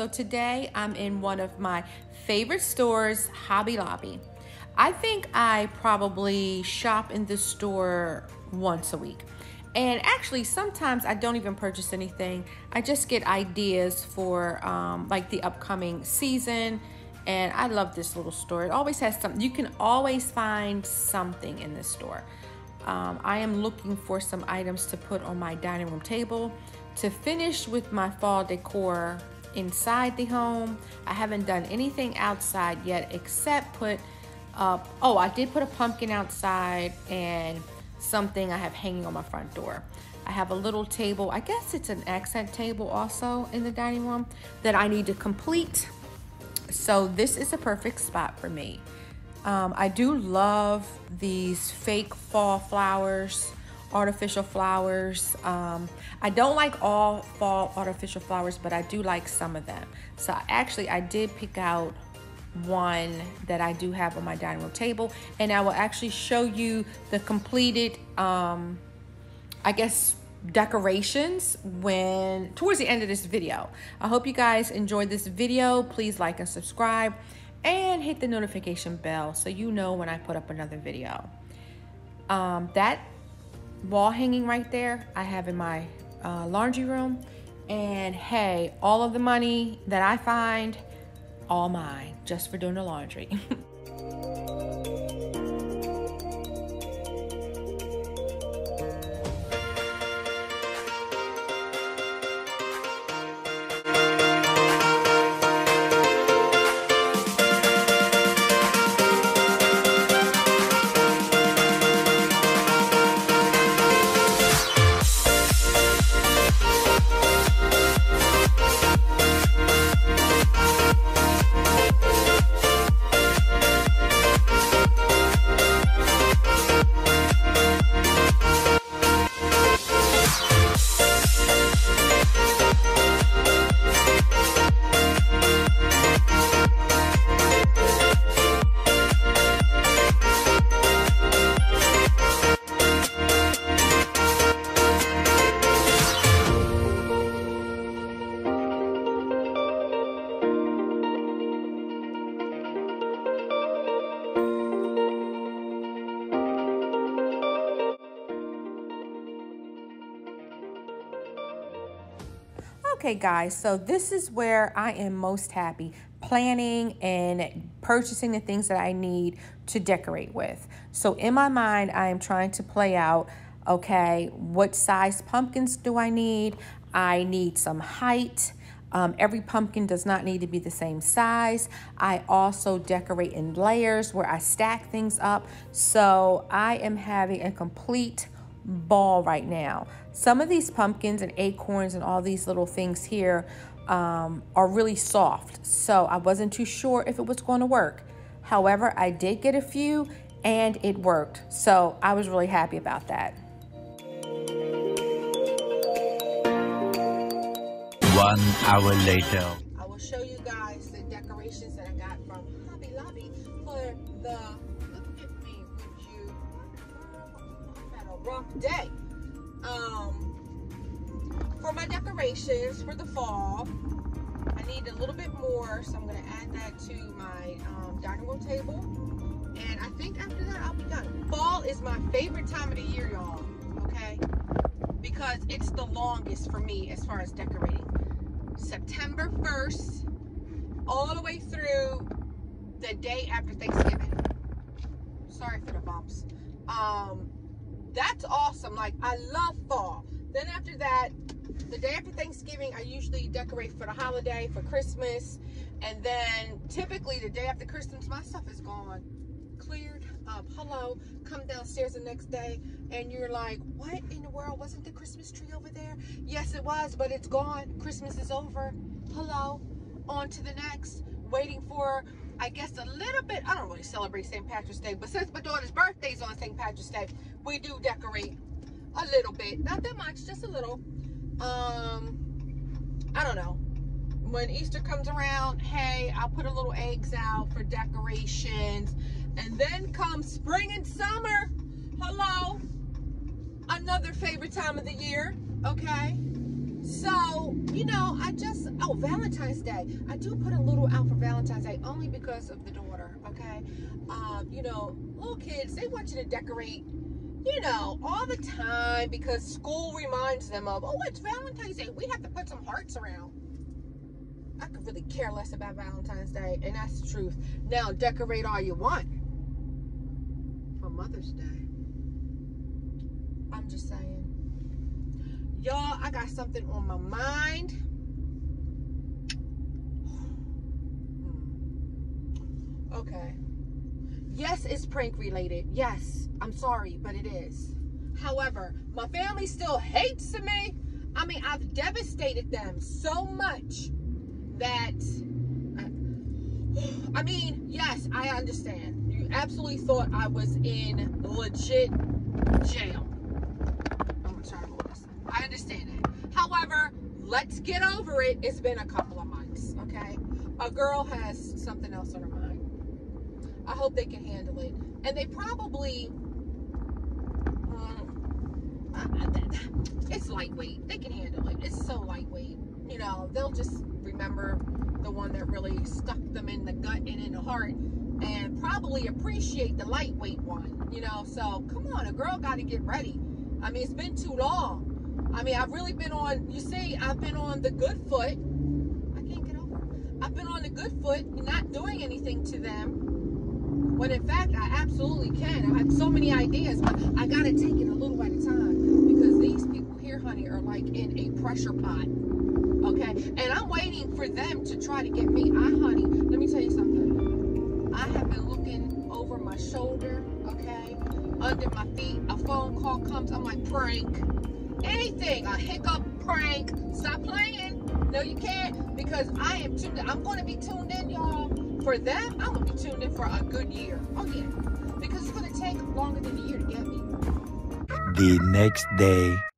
So today I'm in one of my favorite stores, Hobby Lobby. I think I probably shop in this store once a week. And actually, sometimes I don't even purchase anything. I just get ideas for um, like the upcoming season. And I love this little store. It always has something. You can always find something in this store. Um, I am looking for some items to put on my dining room table to finish with my fall decor inside the home. I haven't done anything outside yet except put up, oh, I did put a pumpkin outside and something I have hanging on my front door. I have a little table, I guess it's an accent table also in the dining room that I need to complete. So this is a perfect spot for me. Um, I do love these fake fall flowers, artificial flowers. Um, I don't like all fall artificial flowers, but I do like some of them. So actually, I did pick out one that I do have on my dining room table, and I will actually show you the completed, um, I guess, decorations when towards the end of this video. I hope you guys enjoyed this video. Please like and subscribe and hit the notification bell so you know when I put up another video. Um, that wall hanging right there, I have in my uh, laundry room. And hey, all of the money that I find, all mine, just for doing the laundry. Okay guys, so this is where I am most happy, planning and purchasing the things that I need to decorate with. So in my mind, I am trying to play out, okay, what size pumpkins do I need? I need some height. Um, every pumpkin does not need to be the same size. I also decorate in layers where I stack things up. So I am having a complete ball right now. Some of these pumpkins and acorns and all these little things here um, are really soft. So I wasn't too sure if it was going to work. However, I did get a few and it worked. So I was really happy about that. One hour later. I will show you guys the decorations that I got from Hobby Lobby for the day. Um, for my decorations for the fall, I need a little bit more, so I'm to add that to my um, dining room table. And I think after that, I'll be done. Fall is my favorite time of the year, y'all, okay? Because it's the longest for me as far as decorating. September 1st, all the way through the day after Thanksgiving. Sorry for the bumps. Um, that's awesome. Like, I love fall. Then after that, the day after Thanksgiving, I usually decorate for the holiday, for Christmas. And then typically the day after Christmas, my stuff is gone, cleared up. Hello, come downstairs the next day and you're like, what in the world? Wasn't the Christmas tree over there? Yes, it was, but it's gone. Christmas is over. Hello, on to the next. Waiting for I guess a little bit, I don't really celebrate St. Patrick's Day, but since my daughter's birthday's on St. Patrick's Day, we do decorate a little bit. Not that much, just a little. Um, I don't know. When Easter comes around, hey, I'll put a little eggs out for decorations. And then comes spring and summer. Hello. Another favorite time of the year, okay? So, you know, I just, oh, Valentine's Day. I do put a little out for Valentine's Day only because of the daughter, okay? Um, you know, little kids, they want you to decorate, you know, all the time because school reminds them of, oh, it's Valentine's Day. We have to put some hearts around. I could really care less about Valentine's Day, and that's the truth. Now, decorate all you want for Mother's Day. I'm just saying. Y'all, I got something on my mind. Okay. Yes, it's prank related. Yes, I'm sorry, but it is. However, my family still hates me. I mean, I've devastated them so much that uh, I mean, yes, I understand. You absolutely thought I was in legit jail. I'm to this. I understand that. However, let's get over it. It's been a couple of months, okay? A girl has something else on her mind. I hope they can handle it. And they probably um, it's lightweight. They can handle it. It's so lightweight. You know, they'll just remember the one that really stuck them in the gut and in the heart and probably appreciate the lightweight one, you know. So come on, a girl got to get ready. I mean, it's been too long. I mean, I've really been on, you see, I've been on the good foot. I can't get over I've been on the good foot, not doing anything to them. When in fact, I absolutely can. I have so many ideas, but I got to take it a little at a time because these people here, honey, are like in a pressure pot okay? And I'm waiting for them to try to get me. I, honey, let me tell you something. I have been looking over my shoulder, okay? Under my feet, a phone call comes. I'm like, prank. Anything, a hiccup, prank. Stop playing. No, you can't because I am tuned in. I'm going to be tuned in, y'all. For them, I'm to be tuned in for a good year. Oh, yeah. Because it's to take longer than a year to get me. The next day.